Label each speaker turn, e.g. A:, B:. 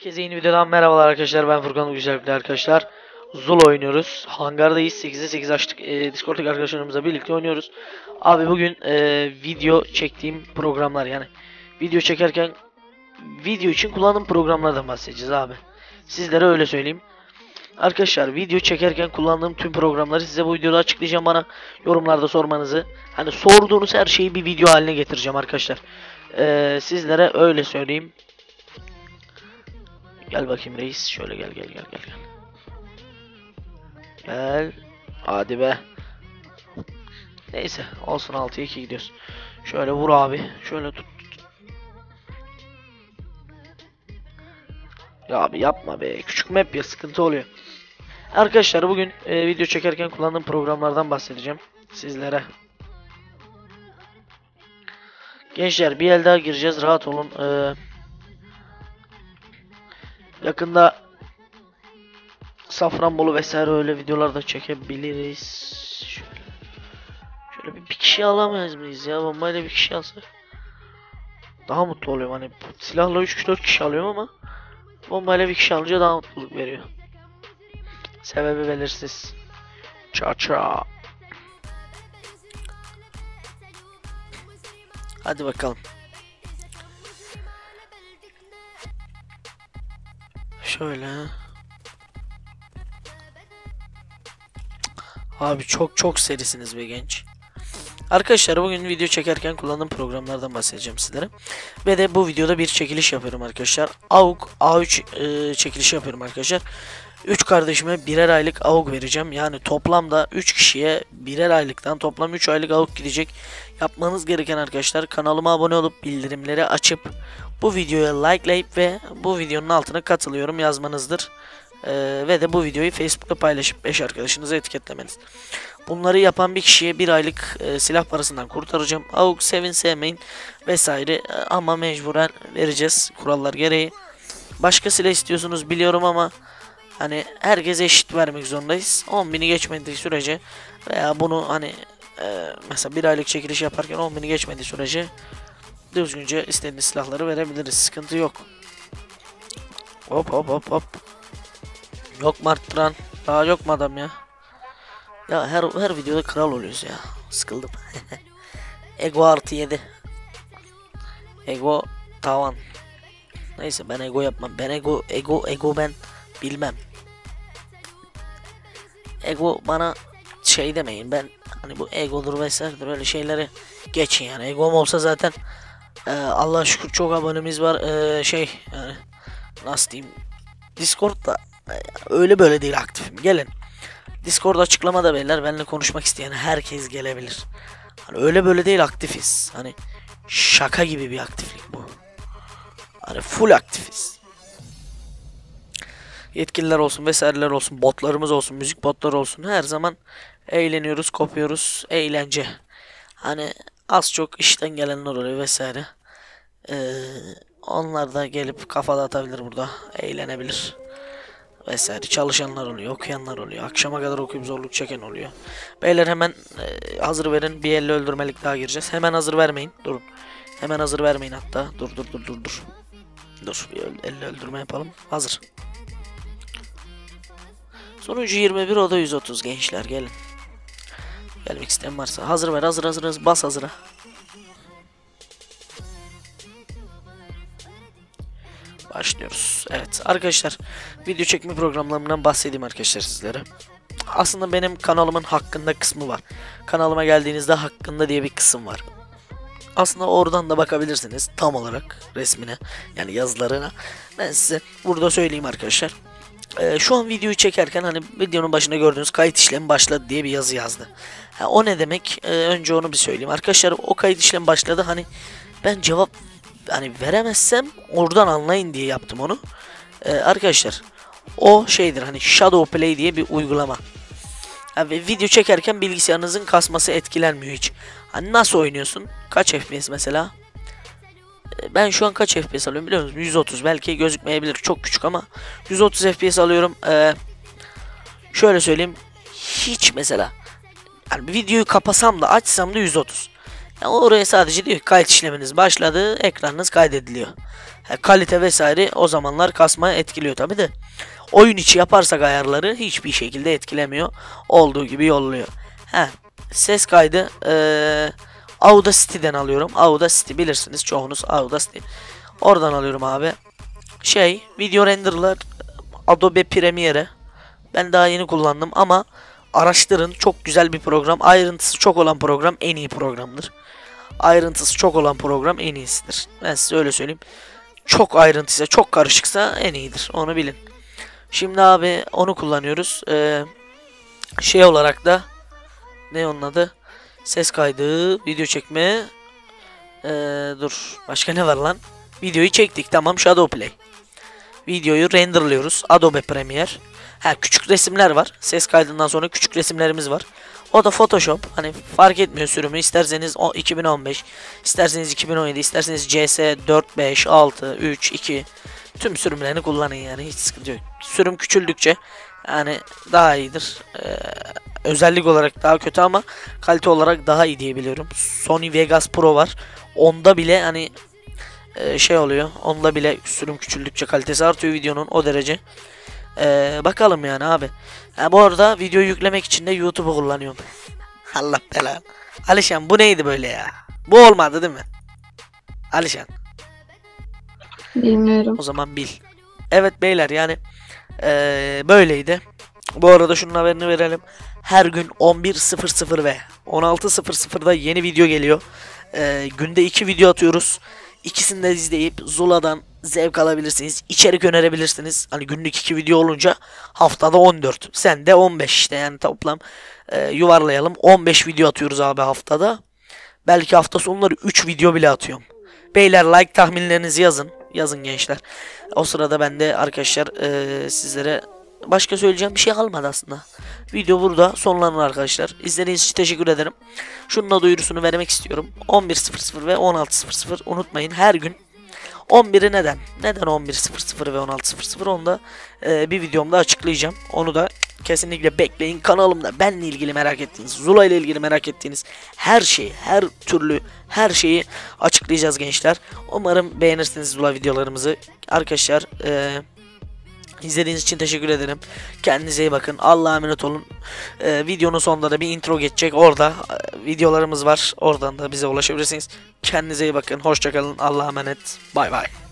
A: Herkese yeni videodan merhabalar arkadaşlar. Ben Furkan Güzellikle arkadaşlar. Zul oynuyoruz. Hangardayız. 8'e 8 açtık. E, Discord'daki arkadaşlarımızla birlikte oynuyoruz. Abi bugün e, video çektiğim programlar yani video çekerken video için kullandığım programlardan bahsedeceğiz abi. Sizlere öyle söyleyeyim. Arkadaşlar video çekerken kullandığım tüm programları size bu videoda açıklayacağım bana yorumlarda sormanızı. Hani sorduğunuz her şeyi bir video haline getireceğim arkadaşlar. E, sizlere öyle söyleyeyim. Gel bakayım reis. Şöyle gel gel gel gel gel. Gel. Hadi be. Neyse olsun 6'ya 2 gidiyoruz. Şöyle vur abi. Şöyle tut. Ya abi yapma be. Küçük map ya sıkıntı oluyor. Arkadaşlar bugün e, video çekerken kullandığım programlardan bahsedeceğim sizlere. Gençler bir el daha gireceğiz. Rahat olun. Eee Yakında Safranbolu vesaire öyle videolar da çekebiliriz. Şöyle, şöyle bir, bir kişi alamayız mıyız ya? Bombayla bir kişi alsak. Daha mutlu oluyorum hani silahla 3-4 kişi alıyorum ama bombayla bir kişi alınca daha mutluluk veriyor. Sebebi belirsiz. Ça ça. Hadi bakalım. Şöyle. Abi çok çok serisiniz be genç. Arkadaşlar bugün video çekerken kullandığım programlardan bahsedeceğim sizlere. Ve de bu videoda bir çekiliş yapıyorum arkadaşlar. AUG A3 e, çekilişi yapıyorum arkadaşlar. 3 kardeşime birer aylık AUG vereceğim. Yani toplamda 3 kişiye birer aylıktan toplam 3 aylık AUG gidecek. Yapmanız gereken arkadaşlar kanalıma abone olup bildirimleri açıp bu videoya likelayıp ve bu videonun altına katılıyorum yazmanızdır. Ee, ve de bu videoyu Facebook'ta paylaşıp 5 arkadaşınızı etiketlemeniz. Bunları yapan bir kişiye bir aylık e, silah parasından kurtaracağım. AUG sevin sevmeyin vesaire e, ama mecburen vereceğiz kurallar gereği. Başka silah istiyorsunuz biliyorum ama hani herkese eşit vermek zorundayız. 10.000'i geçmediği sürece veya bunu hani e, mesela bir aylık çekiliş yaparken 10.000'i geçmediği sürece düzgünce istediğiniz silahları verebiliriz. Sıkıntı yok. Hop hop hop hop. Yok mu arttıran? Daha yok mu adam ya? Ya her her videoda kral oluyoruz ya. Sıkıldım. ego artı 7. Ego tavan. Neyse ben ego yapmam. Ben ego ego ego ben bilmem. Ego bana şey demeyin ben hani bu egodur vesairedir öyle şeyleri geçin yani egom olsa zaten e, Allah şükür çok abonemiz var. E, şey yani nasıl diyeyim? Discord'da e, öyle böyle değil aktifim. Gelin. Discord açıklamada beyler. Benimle konuşmak isteyen herkes gelebilir. Hani öyle böyle değil aktifiz. Hani şaka gibi bir aktiflik bu. Hani full aktifiz. Yetkililer olsun vesaireler olsun botlarımız olsun müzik botları olsun. Her zaman eğleniyoruz kopuyoruz. Eğlence. Hani az çok işten gelenler oluyor vesaire. Ee, onlar da gelip kafa atabilir burada eğlenebilir vesaire. Çalışanlar oluyor okuyanlar oluyor akşama kadar okuyup zorluk çeken oluyor. Beyler hemen e, hazır verin bir elle öldürmelik daha gireceğiz. Hemen hazır vermeyin durun. Hemen hazır vermeyin hatta. Dur dur dur dur dur. Dur bir elle öldürme yapalım. Hazır. Sonucu 21 o da 130 gençler gelin. Gelmek isteyen varsa hazır ver hazır hazır hazır bas hazıra. Başlıyoruz. Evet arkadaşlar video çekme programlarından bahsedeyim arkadaşlar sizlere. Aslında benim kanalımın hakkında kısmı var. Kanalıma geldiğinizde hakkında diye bir kısım var. Aslında oradan da bakabilirsiniz tam olarak resmine yani yazılarına. Ben size burada söyleyeyim arkadaşlar. Ee, şu an videoyu çekerken hani videonun başında gördüğünüz kayıt işlemi başladı diye bir yazı yazdı. Ha, o ne demek? Ee, önce onu bir söyleyeyim. Arkadaşlar o kayıt işlemi başladı. Hani ben cevap hani veremezsem oradan anlayın diye yaptım onu. Ee, arkadaşlar o şeydir hani Shadow Play diye bir uygulama. Yani video çekerken bilgisayarınızın kasması etkilenmiyor hiç. Hani nasıl oynuyorsun? Kaç FPS mesela? Ben şu an kaç FPS alıyorum biliyor musunuz? 130 belki gözükmeyebilir çok küçük ama 130 FPS alıyorum. Ee, şöyle söyleyeyim hiç mesela yani videoyu kapasam da açsam da 130. Yani oraya sadece diyor kayıt işleminiz başladı, ekranınız kaydediliyor. Ha, kalite vesaire o zamanlar kasma etkiliyor tabi de. Oyun içi yaparsak ayarları hiçbir şekilde etkilemiyor. Olduğu gibi yolluyor. Ha, ses kaydı eee Audacity'den alıyorum. Audacity bilirsiniz çoğunuz Audacity. Oradan alıyorum abi. Şey video renderlar Adobe Premiere. Ben daha yeni kullandım ama araştırın çok güzel bir program. Ayrıntısı çok olan program en iyi programdır. Ayrıntısı çok olan program en iyisidir. Ben size öyle söyleyeyim. Çok ayrıntıysa, çok karışıksa en iyidir. Onu bilin. Şimdi abi onu kullanıyoruz. Ee, şey olarak da ne onun adı? Ses kaydı, video çekme. Ee, dur. Başka ne var lan? Videoyu çektik. Tamam Shadowplay. Videoyu renderlıyoruz. Adobe Premiere. Ha küçük resimler var. Ses kaydından sonra küçük resimlerimiz var. O da Photoshop. Hani fark etmiyor sürümü. İsterseniz o 2015, isterseniz 2017, isterseniz CS 4, 5, 6, 3, 2 tüm sürümlerini kullanın yani hiç sıkıntı yok. Sürüm küçüldükçe yani daha iyidir. Ee, özellik olarak daha kötü ama kalite olarak daha iyi diyebiliyorum. Sony Vegas Pro var. Onda bile hani e, şey oluyor. Onda bile sürüm küçüldükçe kalitesi artıyor videonun o derece. Ee, bakalım yani abi. Ha, bu arada video yüklemek için de YouTube'u kullanıyorum. Allah belanı. Alişan bu neydi böyle ya? Bu olmadı değil mi? Alişan.
B: Bilmiyorum.
A: O zaman bil. Evet beyler yani eee, böyleydi. Bu arada şunun haberini verelim. Her gün 11.00 ve 16.00'da yeni video geliyor. Eee, günde 2 video atıyoruz. İkisini de izleyip Zula'dan zevk alabilirsiniz. İçerik önerebilirsiniz. Hani günlük 2 video olunca haftada 14. Sen de 15 işte yani toplam eee, yuvarlayalım. 15 video atıyoruz abi haftada. Belki hafta sonları 3 video bile atıyorum. Beyler like tahminlerinizi yazın. Yazın gençler. O sırada ben de arkadaşlar eee, sizlere başka söyleyeceğim bir şey kalmadı aslında. Video burada sonlanır arkadaşlar. İzlediğiniz için teşekkür ederim. Şunun da duyurusunu vermek istiyorum. 11.00 ve 16.00 unutmayın her gün 11'i neden? Neden 11.00 ve 16.00 onu da eee, bir videomda açıklayacağım. Onu da kesinlikle bekleyin. Kanalımda benle ilgili merak ettiğiniz, Zula ile ilgili merak ettiğiniz her şeyi, her türlü her şeyi açıklayacağız gençler. Umarım beğenirsiniz Zula videolarımızı. Arkadaşlar eee izlediğiniz için teşekkür ederim. Kendinize iyi bakın. Allah'a emanet olun. Eee, videonun sonunda da bir intro geçecek. Orada eee, videolarımız var. Oradan da bize ulaşabilirsiniz. Kendinize iyi bakın. Hoşçakalın. Allah'a emanet. Bay bay.